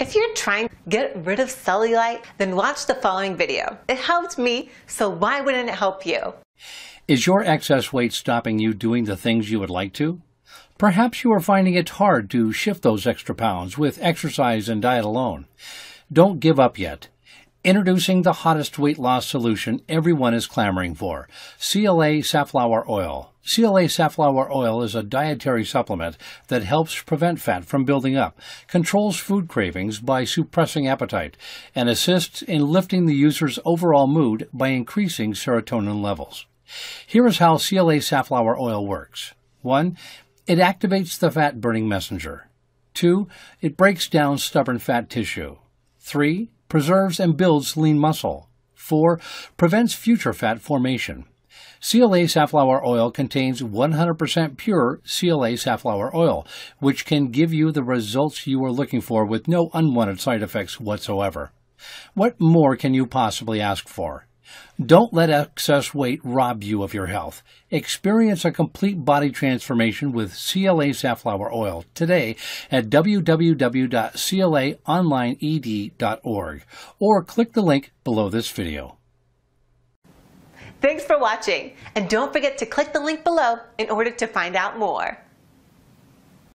If you're trying to get rid of cellulite, then watch the following video. It helped me, so why wouldn't it help you? Is your excess weight stopping you doing the things you would like to? Perhaps you are finding it hard to shift those extra pounds with exercise and diet alone. Don't give up yet. Introducing the hottest weight loss solution everyone is clamoring for CLA safflower oil. CLA safflower oil is a dietary supplement that helps prevent fat from building up, controls food cravings by suppressing appetite, and assists in lifting the user's overall mood by increasing serotonin levels. Here is how CLA safflower oil works. 1. It activates the fat burning messenger. 2. It breaks down stubborn fat tissue. 3 preserves and builds lean muscle. 4. Prevents future fat formation. CLA safflower oil contains 100% pure CLA safflower oil, which can give you the results you are looking for with no unwanted side effects whatsoever. What more can you possibly ask for? Don't let excess weight rob you of your health. Experience a complete body transformation with CLA safflower oil today at www.claonlineed.org or click the link below this video. Thanks for watching, and don't forget to click the link below in order to find out more.